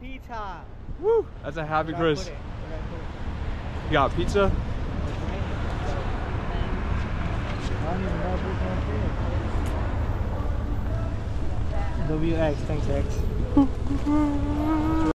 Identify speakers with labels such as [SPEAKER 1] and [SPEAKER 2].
[SPEAKER 1] Pizza.
[SPEAKER 2] Woo! That's a happy Chris. You got pizza?
[SPEAKER 1] WX, thanks X.